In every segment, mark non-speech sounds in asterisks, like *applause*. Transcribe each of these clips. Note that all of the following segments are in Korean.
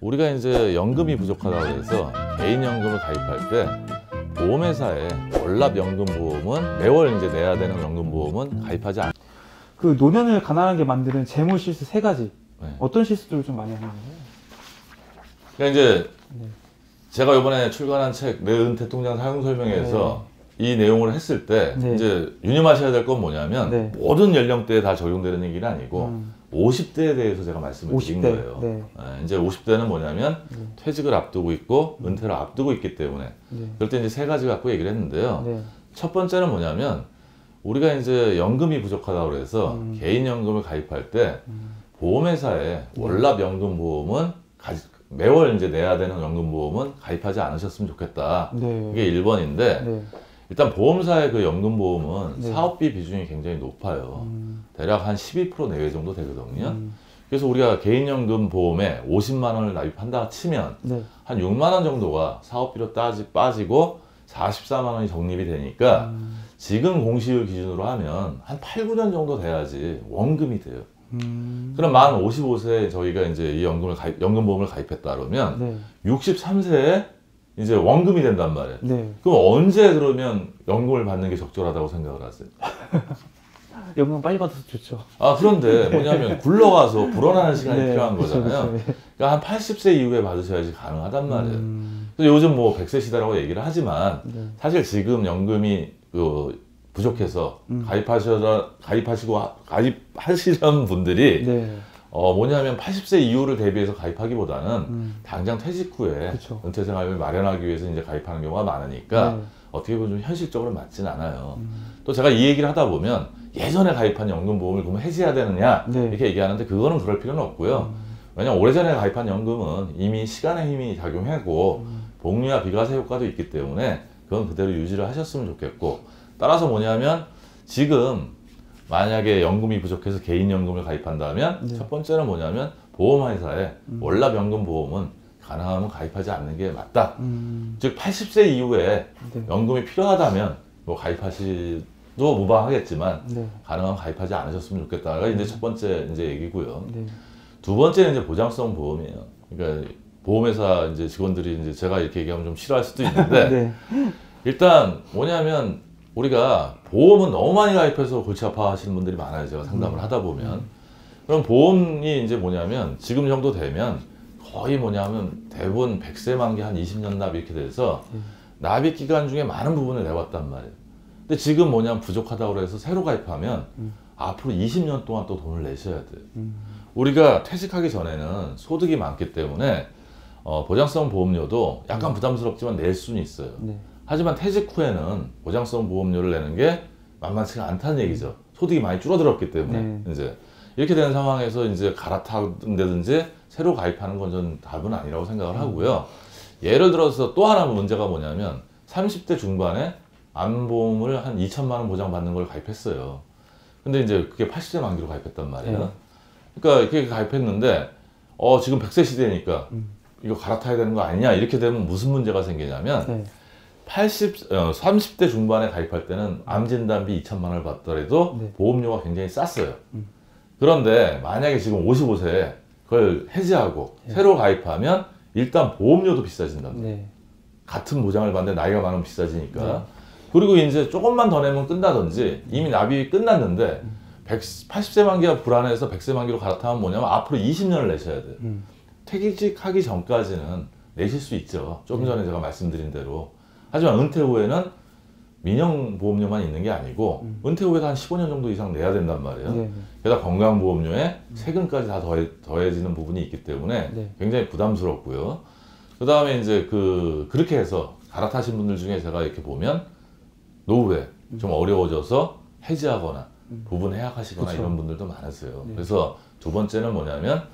우리가 이제 연금이 부족하다고 해서 개인연금을 가입할 때 보험회사에 월납연금보험은 매월 이제 내야 되는 연금보험은 가입하지 않. 그 노년을 가난하게 만드는 재무 실수 세 가지 네. 어떤 실수들을 좀 많이 하는 거예요? 그러니까 이제 네. 제가 이번에 출간한 책 내 은퇴 통장 사용 설명회에서 이 내용을 했을 때 네. 이제 유념하셔야 될 건 뭐냐면 네. 모든 연령대에 다 적용되는 얘기는 아니고 음, 50대에 대해서 제가 말씀을 드린 50대. 거예요. 네. 예, 이제 50대는 뭐냐면 네. 퇴직을 앞두고 있고 은퇴를 앞두고 있기 때문에 네. 그럴 때 이제 세 가지 갖고 얘기를 했는데요. 네. 첫 번째는 뭐냐면 우리가 이제 연금이 부족하다고 그래서 음. 개인연금을 가입할 때 음, 보험회사에 월납연금보험은 가- 매월 이제 내야 되는 연금보험은 가입하지 않으셨으면 좋겠다. 네. 이게 1번인데 네. 일단 보험사의 그 연금보험은 네. 사업비 비중이 굉장히 높아요. 음, 대략 한 12% 내외 정도 되거든요. 음, 그래서 우리가 개인연금 보험에 50만 원을 납입한다 치면 네. 한 6만 원 정도가 사업비로 따지 빠지고 44만 원이 적립이 되니까 음, 지금 공시율 기준으로 하면 한 8, 9년 정도 돼야지 원금이 돼요. 음, 그럼 만 55세에 저희가 이제 이 연금을 가입, 연금 보험을 가입했다 그러면 네. 63세에 이제 원금이 된단 말이에요. 네. 그럼 언제 그러면 연금을 받는 게 적절하다고 생각을 하세요? *laughs* 연금 빨리 받아서 좋죠. 아 그런데 뭐냐면 굴러가서 불어나는 시간이 네, 필요한 거잖아요. 그쵸. 그러니까 한 80세 이후에 받으셔야지 가능하단 말이에요. 음, 그래서 요즘 뭐 100세 시대라고 얘기를 하지만 네. 사실 지금 연금이 그 부족해서 음. 가입하셔 가입하시고 하- 가입하시는 분들이 네. 어 뭐냐면 80세 이후를 대비해서 가입하기보다는 음, 당장 퇴직 후에 그쵸. 은퇴 생활을 마련하기 위해서 이제 가입하는 경우가 많으니까 네. 어떻게 보면 좀 현실적으로 맞진 않아요. 음, 또 제가 이 얘기를 하다 보면 예전에 가입한 연금보험을 그러면 해지해야 되느냐 네. 이렇게 얘기하는데 그거는 그럴 필요는 없고요. 음, 왜냐면 오래전에 가입한 연금은 이미 시간의 힘이 작용하고 음, 복리와 비과세 효과도 있기 때문에 그건 그대로 유지를 하셨으면 좋겠고 따라서 뭐냐면 지금 만약에 연금이 부족해서 개인연금을 가입한다면 네. 첫 번째는 뭐냐면 보험회사에 음. 월납연금 보험은 가능하면 가입하지 않는 게 맞다. 음, 즉 80세 이후에 네. 연금이 필요하다면 뭐 가입하시도 무방하겠지만 네. 가능하면 가입하지 않으셨으면 좋겠다가 이제 첫 번째 이제 얘기고요. 네. 두 번째는 이제 보장성 보험이에요. 그러니까 보험회사 이제 직원들이 이제 제가 이렇게 얘기하면 좀 싫어할 수도 있는데 *laughs* 네. 일단 뭐냐면 우리가 보험은 너무 많이 가입해서 골치 아파하시는 분들이 많아요. 제가 상담을 음. 하다 보면 그럼 보험이 이제 뭐냐면 지금 정도 되면 거의 뭐냐면 대부분 100세 만기 한 20년 납 이렇게 돼서 음. 납입 기간 중에 많은 부분을 내왔단 말이에요. 근데 지금 뭐냐면 부족하다고 해서 새로 가입하면 음. 앞으로 20년 동안 또 돈을 내셔야 돼요. 음, 우리가 퇴직하기 전에는 소득이 많기 때문에 어, 보장성 보험료도 약간 부담스럽지만 낼 수는 있어요. 네. 하지만 퇴직 후에는 보장성 보험료를 내는 게 만만치가 않다는 얘기죠. 소득이 많이 줄어들었기 때문에 네. 이제 이렇게 되는 상황에서 이제 갈아타든지 새로 가입하는 건 저는 답은 아니라고 생각을 하고요. 예를 들어서 또 하나 문제가 뭐냐면 30대 중반에 암보험을 한 2천만 원 보장 받는 걸 가입했어요. 근데 이제 그게 80세 만기로 가입했단 말이에요. 네. 그러니까 이렇게 가입했는데 어 지금 100세 시대니까 음. 이거 갈아타야 되는 거 아니냐 이렇게 되면 무슨 문제가 생기냐면 네. 80, 어, 30대 중반에 가입할 때는 암 진단비 2천만 원을 받더라도 네. 보험료가 굉장히 쌌어요. 음. 그런데 만약에 지금 55세에 그걸 해지하고 네. 새로 가입하면 일단 보험료도 비싸진답니다. 네. 같은 보장을 받는데 나이가 많으면 비싸지니까. 네. 그리고 이제 조금만 더 내면 끝나든지 이미 납입이 끝났는데 음. 100, 80세 만기가 불안해서 100세 만기로 갈아타면 뭐냐면 앞으로 20년을 내셔야 돼요. 음, 퇴직하기 전까지는 내실 수 있죠. 조금 네. 전에 제가 말씀드린 대로. 하지만 은퇴 후에는 민영 보험료만 있는 게 아니고 음. 은퇴 후에도 한 15년 정도 이상 내야 된단 말이에요. 네. 게다가 건강보험료에 세금까지 다 더해, 더해지는 부분이 있기 때문에 네. 굉장히 부담스럽고요. 그 다음에 이제 그 그렇게 해서 갈아타신 분들 중에 제가 이렇게 보면 노후에 좀 어려워져서 해지하거나 음. 부분 해약하시거나 그쵸. 이런 분들도 많으세요. 네. 그래서 두 번째는 뭐냐면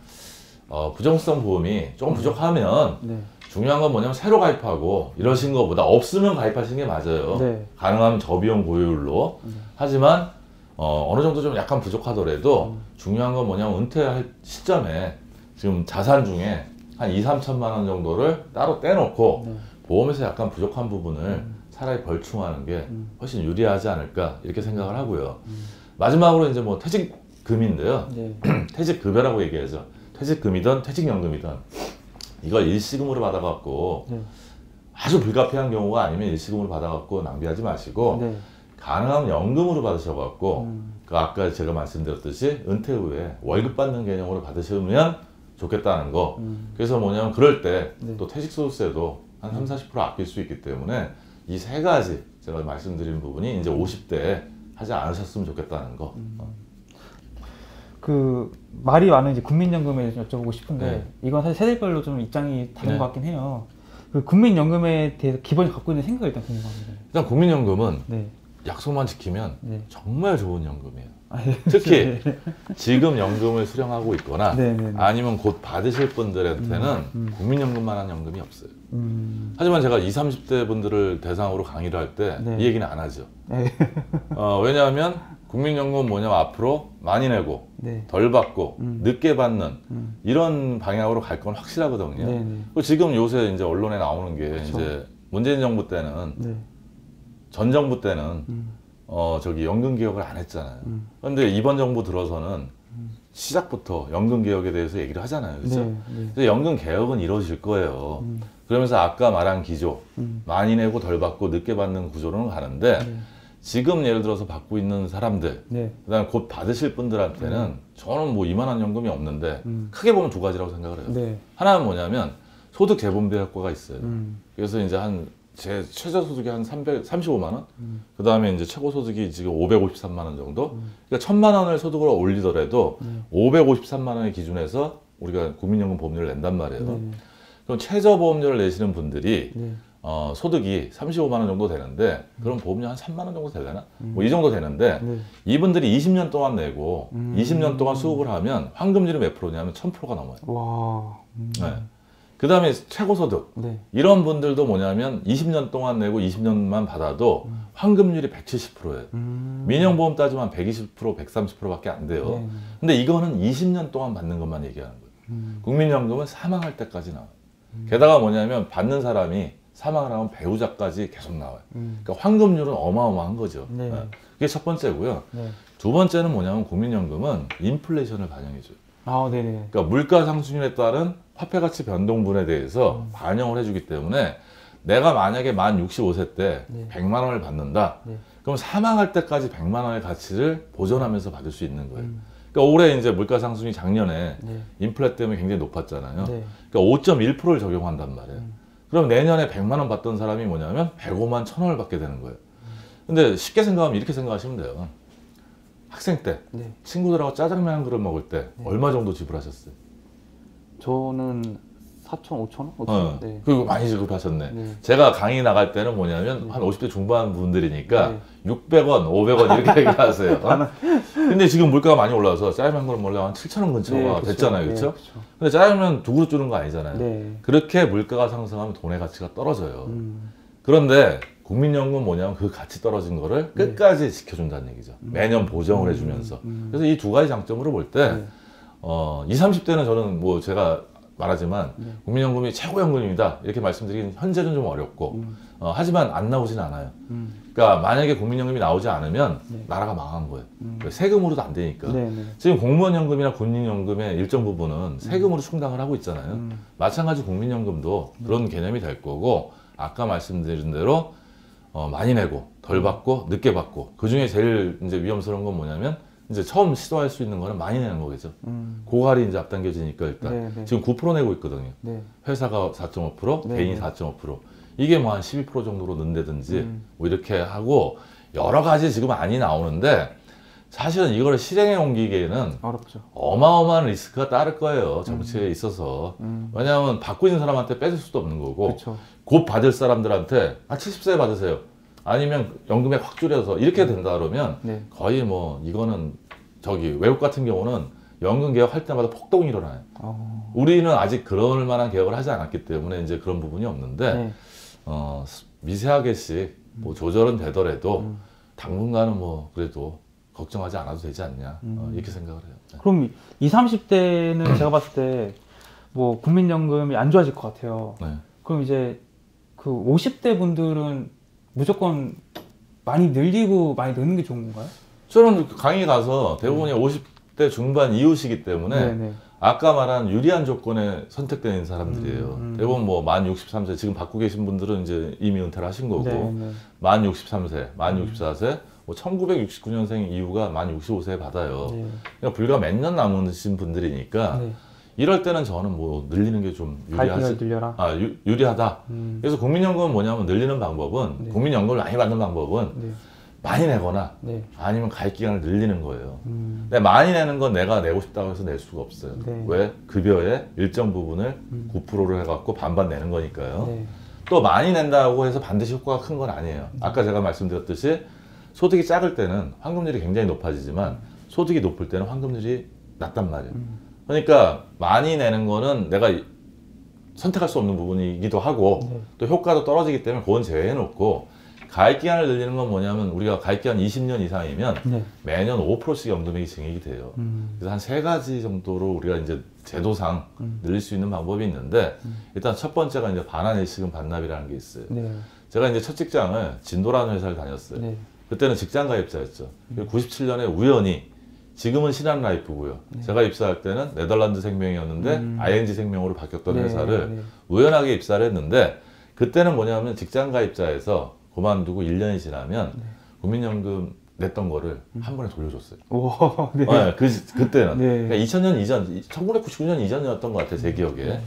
어, 부정성 보험이 조금 부족하면 네. 중요한 건 뭐냐면 새로 가입하고 이러신 것보다 없으면 가입하시는 게 맞아요. 네. 가능하면 저비용 고효율로. 네. 하지만 어, 어느 정도 좀 약간 부족하더라도 음. 중요한 건 뭐냐면 은퇴할 시점에 지금 자산 중에 한 2, 3천만 원 정도를 따로 떼놓고 네. 보험에서 약간 부족한 부분을 음. 차라리 벌충하는 게 음. 훨씬 유리하지 않을까 이렇게 생각을 하고요. 음. 마지막으로 이제 뭐 퇴직금인데요. 네. *clears throat* 퇴직급여라고 얘기하죠. 퇴직금이든 퇴직연금이든 이걸 일시금으로 받아갖고 네. 아주 불가피한 경우가 아니면 일시금으로 받아갖고 낭비하지 마시고 네. 가능하면 연금으로 받으셔갖고 음. 그 아까 제가 말씀드렸듯이 은퇴 후에 월급 받는 개념으로 받으시면 좋겠다는 거. 음. 그래서 뭐냐면 그럴 때또 네. 퇴직소득세도 한 3, 40% 아낄 수 있기 때문에 이 세 가지 제가 말씀드린 부분이 이제 50대에 하지 않으셨으면 좋겠다는 거. 음. 어, 그 말이 많은 이제 국민연금에 좀 여쭤보고 싶은데 네. 이건 사실 세대별로 좀 입장이 다른 네. 것 같긴 해요. 그 국민연금에 대해서 기본이 갖고 있는 생각이 일단 궁금합니다. 일단 국민연금은 네. 약속만 지키면 네. 정말 좋은 연금이에요. 아, 예. 특히 *laughs* 지금 연금을 수령하고 있거나 네, 네, 네. 아니면 곧 받으실 분들한테는 음, 음. 국민연금만한 연금이 없어요. 음. 하지만 제가 20, 30대 분들을 대상으로 강의를 할 때이 네. 얘기는 안 하죠. 네. 어, 왜냐하면 국민연금 뭐냐면 앞으로 많이 내고 네. 덜 받고 음. 늦게 받는 음. 이런 방향으로 갈 건 확실하거든요. 네, 네. 지금 요새 이제 언론에 나오는 게 그쵸. 이제 문재인 정부 때는 네. 전 정부 때는 음. 어 저기 연금 개혁을 안 했잖아요. 음. 그런데 이번 정부 들어서는 시작부터 연금 개혁에 대해서 얘기를 하잖아요. 그렇죠? 네. 네. 그래서 연금 개혁은 이루어질 거예요. 음. 그러면서 아까 말한 기조 음. 많이 내고 덜 받고 늦게 받는 구조로는 가는데 네. 지금 예를 들어서 받고 있는 사람들 네. 그다음에 곧 받으실 분들한테는 저는 뭐 이만한 연금이 없는데 음. 크게 보면 두 가지라고 생각을 해요. 네. 하나는 뭐냐면 소득 재분배 효과가 있어요. 음. 그래서 이제 한 제 최저 소득이 한 335만 원, 음. 그 다음에 이제 최고 소득이 지금 553만 원 정도. 그러니까 천만 원을 소득으로 올리더라도 네. 553만 원의 기준에서 우리가 국민연금 보험료를 낸단 말이에요. 네. 그럼 최저 보험료를 내시는 분들이 네. 어, 소득이 35만 원 정도 되는데 그럼 보험료 한 3만 원 정도 되려나? 뭐이 정도 되는데 네. 이분들이 20년 동안 내고 음. 20년 동안 수급을 하면 환급률이 몇 프로냐면 1000%가 넘어요. 와. 음. 네. 그 다음에 최고 소득. 네. 이런 분들도 뭐냐면 20년 동안 내고 20년만 받아도 환급률이 170%예요. 음. 민영보험 따지면 120%, 130%밖에 안 돼요. 네. 근데 이거는 20년 동안 받는 것만 얘기하는 거예요. 음. 국민연금은 사망할 때까지 나와요. 게다가 뭐냐면 받는 사람이 사망을 하면 배우자까지 계속 나와요. 음. 그러니까 환급률은 어마어마한 거죠. 네. 네. 그게 첫 번째고요. 네. 두 번째는 뭐냐면 국민연금은 인플레이션을 반영해줘요. 아, 네네. 그러니까 물가 상승률에 따른 화폐 가치 변동분에 대해서 음. 반영을 해주기 때문에 내가 만약에 만 65세 때 네. 100만 원을 받는다. 네. 그럼 사망할 때까지 100만 원의 가치를 보존하면서 받을 수 있는 거예요. 음. 그러니까 올해 이제 물가 상승이 작년에 네. 인플레 때문에 굉장히 높았잖아요. 네. 그러니까 5.1%를 적용한단 말이에요. 음. 그럼 내년에 100만 원 받던 사람이 뭐냐면 105만 1천 원을 받게 되는 거예요. 근데 쉽게 생각하면 이렇게 생각하시면 돼요. 학생 때 네. 친구들하고 짜장면 한 그릇 먹을 때 네. 얼마 정도 지불하셨어요? 저는 4천, 5천 원? 5천 어, 원? 네. 그리고 많이 지급하셨네. 네. 제가 강의 나갈 때는 뭐냐면 네. 한 50대 중반 분들이니까 네. 600원, 500원 이렇게 *laughs* 얘기하세요. 근데 지금 물가가 많이 올라서 짜장면 한 그릇 먹으려면 한 7,000원 근처가 네. 됐잖아요. 네, 그렇죠? 근데 짜장면 두 그릇 주는 거 아니잖아요. 네. 그렇게 물가가 상승하면 돈의 가치가 떨어져요. 음. 그런데 국민연금 뭐냐면 그 가치 떨어진 거를 네. 끝까지 지켜준다는 얘기죠. 매년 보정을 해주면서. 음. 그래서 이 두 가지 장점으로 볼 때, 네. 어, 20, 30대는 저는 뭐 제가 말하지만 네. 국민연금이 최고 연금입니다. 이렇게 말씀드리긴 현재는 좀 어렵고, 음. 어, 하지만 안 나오진 않아요. 음. 그러니까 만약에 국민연금이 나오지 않으면 네. 나라가 망한 거예요. 음. 세금으로도 안 되니까. 네, 네. 지금 공무원 연금이나 군인 연금의 일정 부분은 세금으로 충당을 하고 있잖아요. 음. 마찬가지 국민연금도 그런 개념이 될 거고 아까 말씀드린 대로 어, 많이 내고 덜 받고 늦게 받고 그 중에 제일 이제 위험스러운 건 뭐냐면 이제 처음 시도할 수 있는 거는 많이 내는 거겠죠. 음. 고갈이 이제 앞당겨지니까 일단 네, 네. 지금 9% 내고 있거든요. 네. 회사가 4.5% 네, 개인이 네. 4.5% 이게 뭐 한 12% 정도로 는다든지 음. 뭐 이렇게 하고 여러 가지 지금 안이 나오는데 사실은 이거를 실행에 옮기기에는 어렵죠. 어마어마한 리스크가 따를 거예요 정치에 있어서 음. 왜냐하면 받고 있는 사람한테 뺏을 수도 없는 거고 그렇죠. 곧 받을 사람들한테 아 70세에 받으세요 아니면 연금액 확 줄여서 이렇게 된다 그러면 네. 거의 뭐 이거는 저기 외국 같은 경우는 연금 개혁할 때마다 폭동이 일어나요 어. 우리는 아직 그럴 만한 개혁을 하지 않았기 때문에 이제 그런 부분이 없는데 네. 어, 미세하게씩 뭐 조절은 되더라도 음. 당분간은 뭐 그래도 걱정하지 않아도 되지 않냐 어, 음. 이렇게 생각을 해요 네. 그럼 20, 30대는 제가 봤을 때 뭐 국민연금이 안 좋아질 것 같아요. 네. 그럼 이제 그 50대 분들은 무조건 많이 늘리고 많이 넣는 게 좋은 건가요? 저는 강의 가서 대부분이 50대 중반 이후시기 때문에 네, 네. 아까 말한 유리한 조건에 선택된 사람들이에요. 음, 음. 대부분 뭐 만 63세 지금 받고 계신 분들은 이제 이미 은퇴를 하신 거고 네, 네. 만 63세, 만 64세, 뭐 1969년생 이후가 만 65세에 받아요. 네. 그러니까 불과 몇 년 남으신 분들이니까 네. 이럴 때는 저는 뭐 늘리는 게 좀 유리하지. 늘려라. 아 유, 유리하다. 음. 그래서 국민연금은 뭐냐면 늘리는 방법은 네. 국민연금을 많이 받는 방법은 네. 많이 내거나 네. 아니면 가입 기간을 늘리는 거예요. 음. 근데 많이 내는 건 내가 내고 싶다고 해서 낼 수가 없어요. 네. 왜? 급여의 일정 부분을 음. 9%를 해갖고 반반 내는 거니까요. 네. 또 많이 낸다고 해서 반드시 효과가 큰 건 아니에요. 아까 제가 말씀드렸듯이 소득이 작을 때는 환급률이 굉장히 높아지지만 소득이 높을 때는 환급률이 낮단 말이에요. 음. 그러니까 많이 내는 거는 내가 이- 선택할 수 없는 부분이기도 하고 네. 또 효과도 떨어지기 때문에 그건 제외해 놓고 가입 기간을 늘리는 건 뭐냐면 우리가 가입 기간 20년 이상이면 네. 매년 5%씩 연금액이 증액이 돼요. 음. 그래서 한 세 가지 정도로 우리가 이제 제도상 음. 늘릴 수 있는 방법이 있는데 일단 첫 번째가 이제 반환 일시금 반납이라는 게 있어요. 네. 제가 이제 첫 직장을 진도라는 회사를 다녔어요. 네. 그때는 직장 가입자였죠. 97년에 우연히 지금은 신한 라이프고요. 제가 입사할 때는 네덜란드 생명이었는데 음. ING 생명으로 바뀌었던 네, 회사를 네. 우연하게 입사를 했는데 그때는 뭐냐면 직장 가입자에서 그만두고 1년이 지나면 네. 국민연금 냈던 거를 한 번에 돌려줬어요. 오, 네. 네, 그, 그때는. 네. 그러니까 2000년 이전, 1999년 이전이었던 것 같아요, 제 기억에.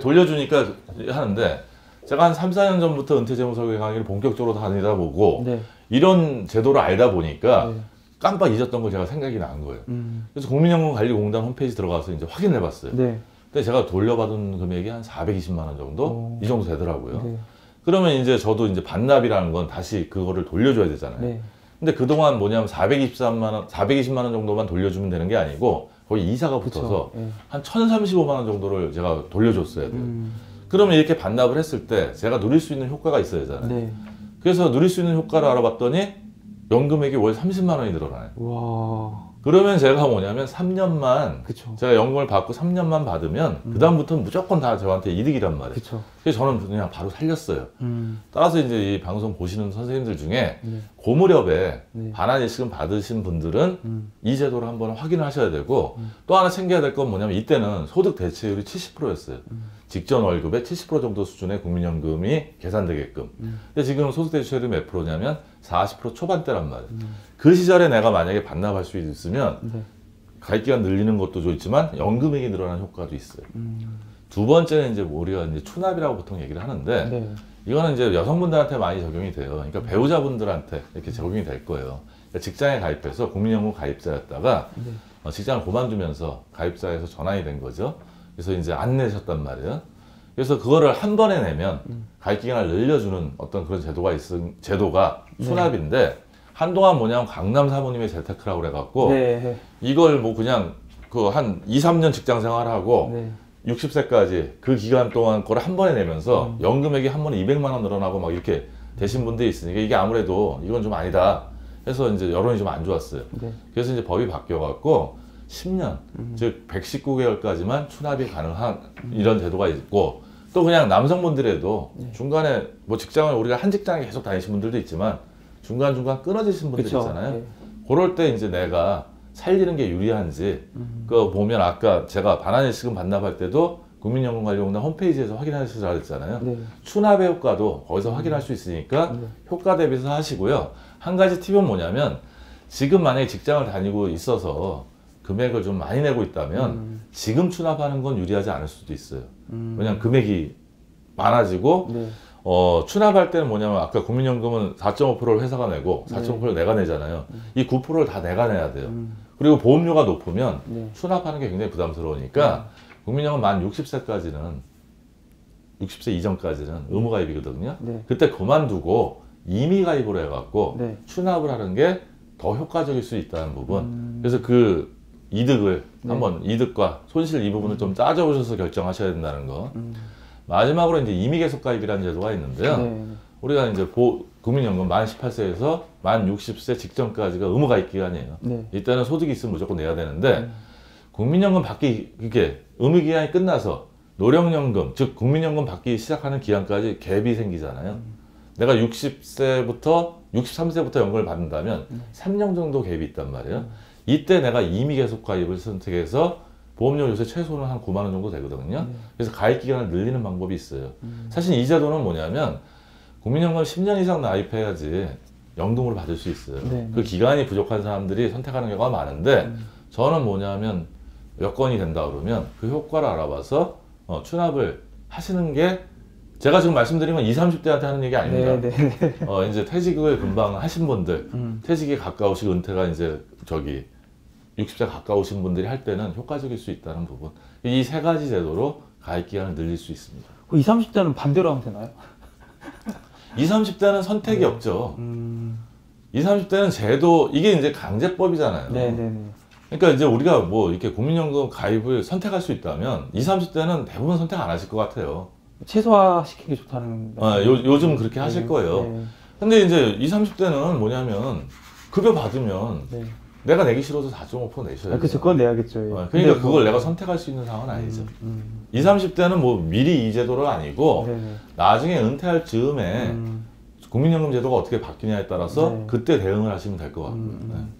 돌려주니까 하는데, 제가 한 3, 4년 전부터 은퇴 재무 설계 강의를 본격적으로 다니다 보고, 네. 이런 제도를 알다 보니까 네. 깜빡 잊었던 걸 제가 생각이 난 거예요. 음. 그래서 국민연금관리공단 홈페이지 들어가서 이제 확인을 해봤어요. 네. 근데 제가 돌려받은 금액이 한 420만 원 정도? 오. 이 정도 되더라고요. 네. 그러면 이제 저도 이제 반납이라는 건 다시 그거를 돌려줘야 되잖아요. 네. 근데 그동안 뭐냐면 423만 원, 420만 원 정도만 돌려주면 되는 게 아니고 거의 이사가 붙어서. 네. 한 1,035만 원 정도를 제가 돌려줬어야 돼요. 음. 그러면 이렇게 반납을 했을 때 제가 누릴 수 있는 효과가 있어야 잖아요. 네. 그래서 누릴 수 있는 효과를 알아봤더니 연금액이 월 30만 원이 늘어나요. 와. 그러면 제가 뭐냐면 3년만 그쵸. 제가 연금을 받고 3년만 받으면 음. 그다음부터는 무조건 다 저한테 이득이란 말이에요. 그쵸. 그래서 저는 그냥 바로 살렸어요. 음. 따라서 이제 이 방송 보시는 선생님들 중에 네. 고무렵에 네. 반환 일시금 받으신 분들은 음. 이 제도를 한번 확인을 하셔야 되고 음. 또 하나 챙겨야 될 건 뭐냐면 이때는 소득 대체율이 70%였어요. 음. 직전 월급의 70% 정도 수준의 국민연금이 계산되게끔. 음. 근데 지금 소득 대체율이 몇 프로냐면 40% 초반대란 말이에요. 음. 그 시절에 내가 만약에 반납할 수 있으면 네. 가입 기간 늘리는 것도 좋지만 연금액이 늘어나는 효과도 있어요. 음. 두 번째는 이제 뭐 우리가 이제 추납이라고 보통 얘기를 하는데 네. 이거는 이제 여성분들한테 많이 적용이 돼요. 그러니까 배우자분들한테 이렇게 적용이 될 거예요. 그러니까 직장에 가입해서 국민연금 가입자였다가 네. 어, 직장을 그만두면서 가입자에서 전환이 된 거죠. 그래서 이제 안 내셨단 말이에요. 그래서 그거를 한 번에 내면 음. 가입 기간을 늘려주는 어떤 그런 제도가 있 제도가 네. 수납인데 한동안 뭐냐면 강남 사모님의 재테크라고 그래갖고 네. 이걸 뭐 그냥 그 한 2, 3년 직장 생활하고 네. 60세까지 그 기간 동안 거를 한 번에 내면서 음. 연금액이 한 번에 200만 원 늘어나고 막 이렇게 되신 분들이 있으니까 이게 아무래도 이건 좀 아니다 해서 이제 여론이 좀 안 좋았어요. 네. 그래서 이제 법이 바뀌어갖고 10년, 음. 즉 119개월까지만 추납이 가능한 이런 제도가 있고 또 그냥 남성분들에도 네. 중간에 뭐 직장을 우리가 한 직장에 계속 다니신 분들도 있지만 중간중간 끊어지신 분들 그쵸. 있잖아요. 네. 그럴 때 이제 내가 살리는 게 유리한지 음. 그 보면 아까 제가 반환일시금 반납할 때도 국민연금관리공단 홈페이지에서 확인하시라 그랬잖아요. 네. 추납의 효과도 거기서 확인할 수 있으니까 네. 효과 대비해서 하시고요. 한 가지 팁은 뭐냐면 지금 만약에 직장을 다니고 있어서 금액을 좀 많이 내고 있다면 음. 지금 추납하는 건 유리하지 않을 수도 있어요. 음. 왜냐면 금액이 많아지고 네. 어, 추납할 때는 뭐냐면 아까 국민연금은 4.5%를 회사가 내고 네. 4.5%를 내가 내잖아요. 이 9%를 다 내가 내야 돼요. 음. 그리고 보험료가 높으면 네. 수납하는 게 굉장히 부담스러우니까 국민연금 만 60세까지는 60세 이전까지는 의무 가입이거든요. 네. 그때 그만두고 임의 가입으로 해갖고 네. 추납을 하는 게 더 효과적일 수 있다는 부분. 음. 그래서 그 이득을 네. 한번 이득과 손실 이 부분을 좀 따져보셔서 결정하셔야 된다는 거. 음. 마지막으로 이제 임의 계속 가입이라는 제도가 있는데요. 네. 우리가 이제 보, 국민연금 만 18세에서 만 60세 직전까지가 의무 가입 기간이에요. 네. 이때는 소득이 있으면 무조건 내야 되는데 음. 국민연금 받기 이게 의무 기간이 끝나서 노령연금 즉 국민연금 받기 시작하는 기간까지 갭이 생기잖아요. 내가 60세부터 63세부터 연금을 받는다면 3년 정도 갭이 있단 말이에요. 이때 내가 임의 계속 가입을 선택해서 보험료 요새 최소는 한 9만 원 정도 되거든요. 네. 그래서 가입 기간을 늘리는 방법이 있어요. 음. 사실 이 제도는 뭐냐면 국민연금 10년 이상 나입해야지 연금으로 받을 수 있어요. 네. 그 기간이 부족한 사람들이 선택하는 경우가 많은데 음. 저는 뭐냐면 여건이 된다 그러면 그 효과를 알아봐서 어, 추납을 하시는 게 제가 지금 말씀드린 건 20, 30대한테 하는 얘기 아닙니다. 네, 네, 네. 어, 이제 퇴직을 금방 하신 분들, 음. 퇴직이 가까우시고 은퇴가 이제 저기 60세 가까우신 분들이 할 때는 효과적일 수 있다는 부분. 이 세 가지 제도로 가입 기간을 늘릴 수 있습니다. 그 20, 30대는 반대로 하면 되나요? 20, 30대는 선택이 없죠. 음. 20, 30대는 제도 이게 이제 강제법이잖아요. 네, 네, 네. 그러니까 이제 우리가 뭐 이렇게 국민연금 가입을 선택할 수 있다면 20, 30대는 대부분 선택 안 하실 것 같아요. 최소화 시키는 게 좋다는. 아, 요, 요즘 그렇게 네, 하실 거예요. 네, 근데 이제 20, 30대는 뭐냐면 급여 받으면 네. 내가 내기 싫어도 4.5% 내셔야 아, 돼요. 그쵸, 그건 내야겠죠. 예. 어, 그러니까 근데 그걸 뭐- 내가 선택할 수 있는 상황은 아니죠. 음, 20, 30대는 뭐 미리 이 제도가 아니고 음. 네네. 나중에 은퇴할 즈음에 음, 국민연금 제도가 어떻게 바뀌냐에 따라서 네. 그때 대응을 하시면 될 것 같고요. 음, 네. 음.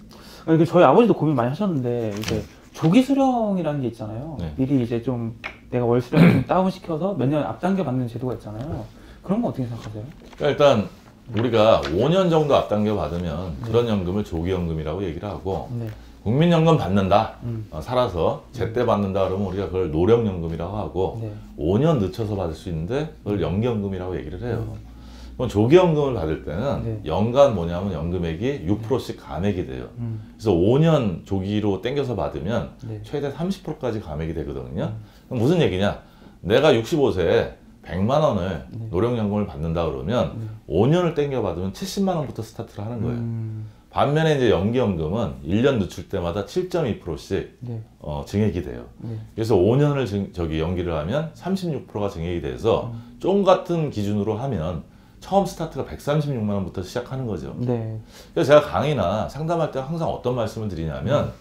아니, 그 저희 아버지도 고민 많이 하셨는데 이제 조기 수령이라는 게 있잖아요. 네. 미리 이제 좀 내가 월 수령 좀 다운 시켜서 몇 년 앞당겨 받는 제도가 있잖아요. 그런 거 어떻게 생각하세요? 그러니까 일단 우리가 5년 정도 앞당겨 받으면 그런 연금을 조기연금이라고 얘기를 하고 네. 국민연금 받는다. 음. 어, 살아서 제때 받는다 그러면 우리가 그걸 노령연금이라고 하고 네. 5년 늦춰서 받을 수 있는데 그걸 연기연금이라고 얘기를 해요. 음. 그럼 조기연금을 받을 때는 네. 연간 뭐냐면 연금액이 6%씩 감액이 돼요. 음. 그래서 5년 조기로 땡겨서 받으면 네. 최대 30%까지 감액이 되거든요. 그럼 무슨 얘기냐? 내가 65세에 100만 원을 네. 노령연금을 받는다 그러면 5년을 땡겨 받으면 70만 원부터 스타트를 하는 거예요. 음. 반면에 이제 연기연금은 1년 늦출 때마다 7.2%씩 네. 어, 증액이 돼요. 네. 그래서 5년을 증, 저기 연기를 하면 36%가 증액이 돼서 음. 쫑 같은 기준으로 하면 처음 스타트가 136만 원부터 시작하는 거죠. 네. 그래서 제가 강의나 상담할 때 항상 어떤 말씀을 드리냐면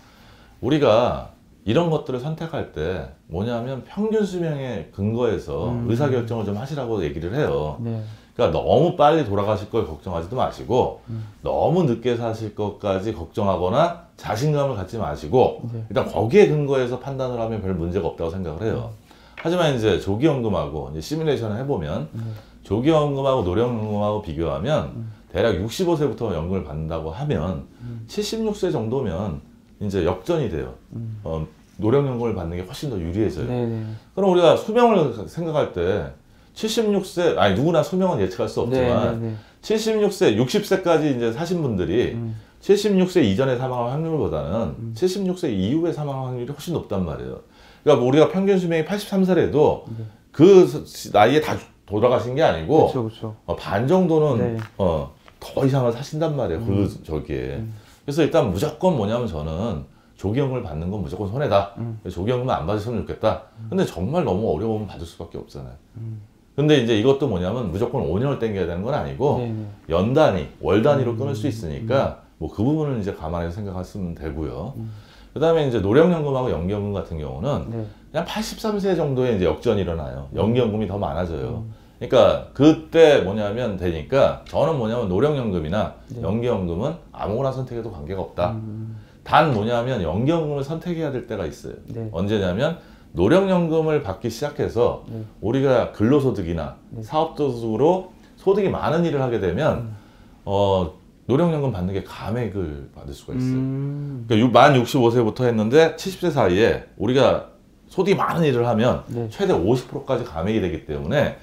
우리가 이런 것들을 선택할 때 뭐냐면 평균 수명에 근거해서 음. 의사결정을 좀 하시라고 얘기를 해요. 네. 그러니까 너무 빨리 돌아가실 걸 걱정하지도 마시고 음. 너무 늦게 사실 것까지 걱정하거나 자신감을 갖지 마시고 네. 일단 거기에 근거해서 판단을 하면 별 문제가 없다고 생각을 해요. 하지만 이제 조기연금하고 이제 시뮬레이션을 해보면 네. 조기연금하고 노령연금하고 비교하면 대략 65세부터 연금을 받는다고 하면 76세 정도면 이제 역전이 돼요. 음. 어, 노령연금을 받는 게 훨씬 더 유리해져요. 네. 네. 그럼 우리가 수명을 생각할 때 76세 아니 누구나 수명은 예측할 수 없지만 네. 네. 76세, 60세까지 이제 사신 분들이 음. 76세 이전에 사망할 확률보다는 76세 이후에 사망할 확률이 훨씬 높단 말이에요. 그러니까 뭐 우리가 평균 수명이 83세래도 네. 그 스- 나이에 다 돌아가신 게 아니고 그렇죠, 그렇죠. 어, 반 정도는 네. 어, 더 이상을 사신단 말이에요. 그 저기에. 그래서 일단 무조건 뭐냐면 저는 조기연금을 받는 건 무조건 손해다. 음. 조기연금은 안 받으시면 좋겠다. 근데 정말 너무 어려우면 받을 수밖에 없잖아요. 음. 근데 이제 이것도 뭐냐면 무조건 5년을 땡겨야 되는 건 아니고 네. 네. 연 단위, 월 단위로 끊을 수 있으니까 뭐 그 부분을 이제 감안해서 생각하시면 되고요. 그 다음에 이제 노령연금하고 연기연금 같은 경우는 네. 그냥 83세 정도에 이제 역전이 일어나요. 연기연금이 더 많아져요. 그러니까 그때 뭐냐면 되니까 저는 뭐냐면 노령연금이나 네. 연기연금은 아무거나 선택해도 관계가 없다. 음. 단 뭐냐면 연기연금을 선택해야 될 때가 있어요. 네. 언제냐면 노령연금을 받기 시작해서 네. 우리가 근로소득이나 네. 사업소득으로 소득이 많은 일을 하게 되면 음. 어, 노령연금 받는 게 감액을 받을 수가 있어요. 음. 그러니까 유- 만 65세부터 했는데 70세 사이에 우리가 소득이 많은 일을 하면 네. 최대 50%까지 감액이 되기 때문에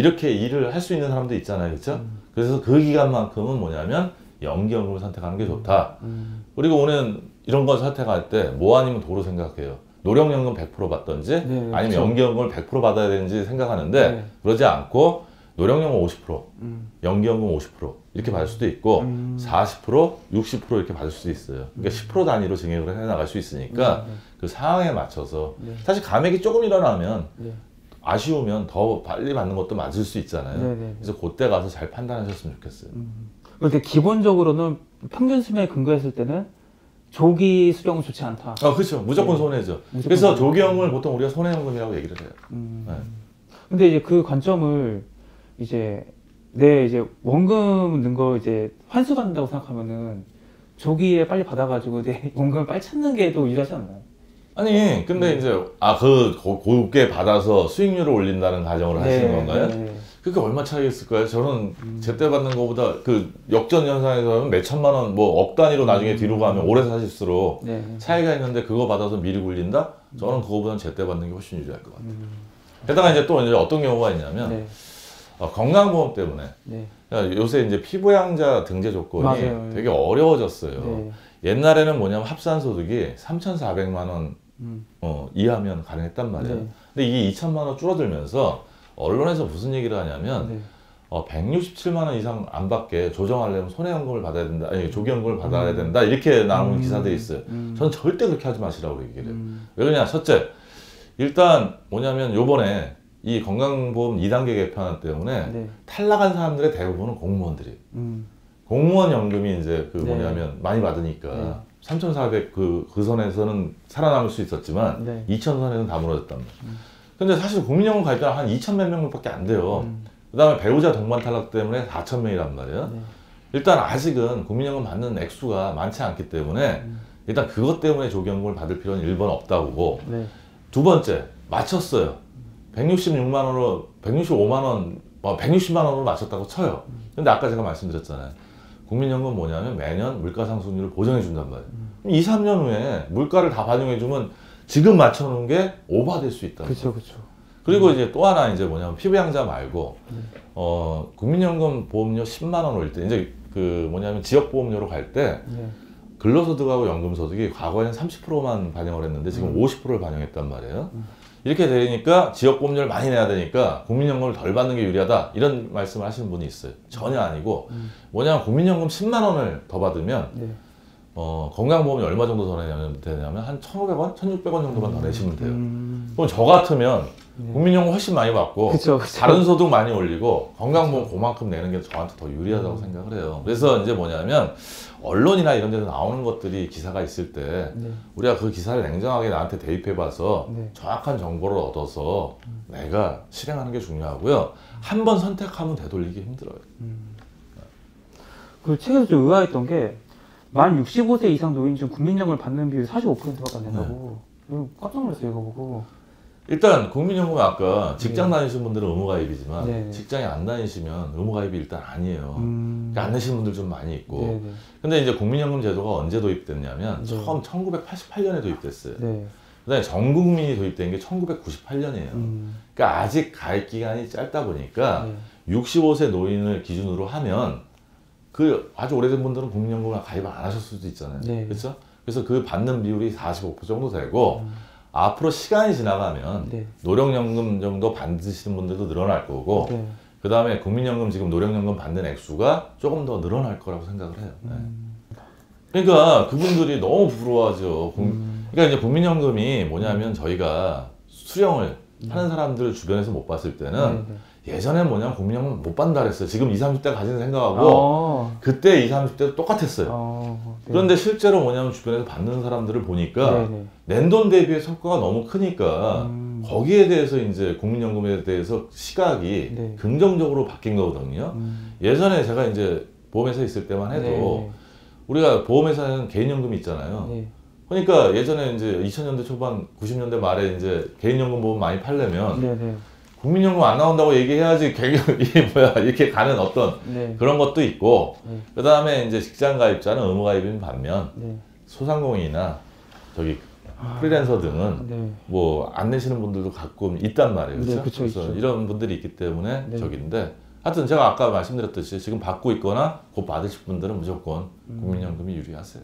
이렇게 일을 할 수 있는 사람도 있잖아요. 그렇죠? 음. 그래서 그 기간만큼은 뭐냐면 연기연금을 선택하는 게 좋다. 음. 그리고 오늘 이런 걸 선택할 때 뭐 아니면 도로 생각해요. 노령연금 100% 받던지 네, 아니면 그쵸. 연기연금을 100% 받아야 되는지 생각하는데 네. 그러지 않고 노령연금 50%, 음. 연기연금 50% 이렇게 받을 수도 있고 음. 40%, 60% 이렇게 받을 수도 있어요. 그러니까 10% 단위로 증액을 해 나갈 수 있으니까 네, 네. 그 상황에 맞춰서 네. 사실 감액이 조금 일어나면 네. 아쉬우면 더 빨리 받는 것도 맞을 수 있잖아요. 네, 네. 그래서 그때 가서 잘 판단하셨으면 좋겠어요. 근데 기본적으로는 평균 수명에 근거했을 때는 조기 수령은 좋지 않다. 아, 그렇죠. 무조건 네. 손해죠. 무조건 그래서 손해. 조기연금을 보통 우리가 손해연금이라고 얘기를 해요. 음. 네. 근데 이제 그 관점을 이제 내 이제 원금 넣은 거 이제 환수 받는다고 생각하면은 조기에 빨리 받아가지고 내 *laughs* 원금을 빨리 찾는 게더 유리하지 않나요? 아니 근데 이제 아그 곱게 받아서 수익률을 올린다는 가정을 하시는 건가요? 네. 그게 얼마 차이 있을까요? 저는 제때 받는 것보다 그 역전 현상에서는 몇 천만 원, 뭐 억 단위로 나중에 뒤로 가면 오래 사실수록 네. 차이가 있는데 그거 받아서 미리 굴린다? 저는 그거보다는 제때 받는 게 훨씬 유리할 것 같아요. 게다가 이제 또 이제 어떤 경우가 있냐면 네. 어, 건강보험 때문에 네. 그러니까 요새 이제 피부양자 등재 조건이 맞아요. 되게 어려워졌어요. 네. 옛날에는 뭐냐면 합산 소득이 3,400만 원 음. 어, 이하면 가능했단 말이에요. 네. 근데 이게 2천만 원 줄어들면서 언론에서 무슨 얘기를 하냐면 네. 어, 167만 원 이상 안 받게 조정하려면 손해연금을 받아야 된다, 아니 조기연금을 받아야 된다 이렇게 나오는 음. 기사들이 있어요. 음. 저는 절대 그렇게 하지 마시라고 얘기를 해요. 음. 왜 그러냐? 첫째, 일단 뭐냐면 요번에 이 건강보험 2단계 개편 때문에 네. 탈락한 사람들의 대부분은 공무원들이 음. 공무원 연금이 이제 그 네. 뭐냐면 많이 받으니까 네. 3,400 그, 그 선에서는 살아남을 수 있었지만 네. 2천 선에는 다 무너졌단 말이에요. 근데 사실 국민연금 가입자는 한 2천 몇 명밖에 안 돼요. 음. 그 다음에 배우자 동반 탈락 때문에 4천 명이란 말이에요. 네. 일단 아직은 국민연금 받는 액수가 많지 않기 때문에 음. 일단 그것 때문에 조기연금을 받을 필요는 1번 없다고 보고 네. 두 번째 맞췄어요. 166만 원으로 165만 원, 뭐 160만 원으로 맞췄다고 쳐요. 근데 아까 제가 말씀드렸잖아요. 국민연금 뭐냐면 매년 물가 상승률을 보정해 준단 말이에요. 그럼 2, 3년 후에 물가를 다 반영해 주면 지금 맞춰놓은 게 오버될 수 있다. 그렇죠, 그렇죠. 그리고 이제 또 하나 이제 뭐냐면 피부양자 말고 어 국민연금 보험료 10만 원올때 이제 그 뭐냐면 지역 보험료로 갈때 네. 근로소득하고 연금소득이 과거에는 30%만 반영을 했는데 지금 50%를 반영했단 말이에요. 이렇게 되니까 지역보험료를 많이 내야 되니까 국민연금을 덜 받는 게 유리하다 이런 말씀을 하시는 분이 있어요. 전혀 아니고 뭐냐면 국민연금 10만 원을 더 받으면 네. 어, 건강보험이 얼마 정도 더 내냐면 되냐면 한 1,500원, 1,600원 정도만 더 내시면 돼요. 음. 그럼 저 같으면 네. 국민연금 훨씬 많이 받고 그쵸, 그쵸. 다른 소득 많이 올리고 건강보험 그만큼 내는 게 저한테 더 유리하다고 생각을 해요. 그래서 이제 뭐냐면 언론이나 이런 데서 나오는 것들이 기사가 있을 때 네. 우리가 그 기사를 냉정하게 나한테 대입해봐서 네. 정확한 정보를 얻어서 내가 실행하는 게 중요하고요. 한 번 선택하면 되돌리기 힘들어요. 그 책에서 좀 의아했던 게, 만 65세 이상 노인 중 국민연금을 받는 비율이 45%밖에 안 된다고. 이거 깜짝 놀랐어요, 이거 보고. 일단 국민연금 아까 직장 다니시는 분들은 의무가입이지만 네. 직장에 안 다니시면 의무가입이 일단 아니에요. 음. 그러니까 안 내시는 분들 좀 많이 있고. 네, 네. 근데 이제 국민연금 제도가 언제 도입됐냐면 네. 처음 1988년에 도입됐어요. 네. 그다음에 전 국민이 도입된 게 1998년이에요. 음. 그러니까 아직 가입 기간이 짧다 보니까 네. 65세 노인을 기준으로 하면 그 아주 오래된 분들은 국민연금을 가입 안 하셨을 수도 있잖아요. 네. 그렇죠? 그래서 그 받는 비율이 45% 정도 되고 앞으로 시간이 지나가면 음. 네. 노령연금 정도 받으시는 분들도 늘어날 거고 네. 그 다음에 국민연금 지금 노령연금 받는 액수가 조금 더 늘어날 거라고 생각을 해요. 네. 음. 그러니까 그분들이 너무 부러워하죠. 국- 그러니까 이제 국민연금이 뭐냐면 저희가 수령을 하는 사람들을 주변에서 못 봤을 때는 네, 네. 예전에 뭐냐면 국민연금 못 받는다 그랬어요. 지금 20, 30대 가지는 생각하고 어. 그때 20, 30대도 똑같았어요. 어. 네. 그런데 실제로 뭐냐면 주변에서 받는 사람들을 보니까 네, 네. 낸돈 대비의 성과가 너무 크니까 음. 거기에 대해서 이제 국민연금에 대해서 시각이 네. 긍정적으로 바뀐 거거든요. 음. 예전에 제가 이제 보험회사 있을 때만 해도 네, 우리가 보험회사는 개인연금이 있잖아요. 네. 그러니까 예전에 이제 2000년대 초반, 90년대 말에 이제 개인연금 보험 많이 팔려면. 국민연금 안 나온다고 얘기해야지 개인 *laughs* 이게 뭐야 이렇게 가는 어떤 네. 그런 것도 있고 네. 그 다음에 이제 직장 가입자는 의무 가입인 반면 네. 소상공인이나 저기 프리랜서 등은 네. 뭐안 내시는 분들도 가끔 있단 말이에요. 네, 그렇죠? 그쵸, 그래서 있죠. 이런 분들이 있기 때문에 네. 저기인데 하여튼 제가 아까 말씀드렸듯이 지금 받고 있거나 곧 받으실 분들은 무조건 국민연금이 유리하세요.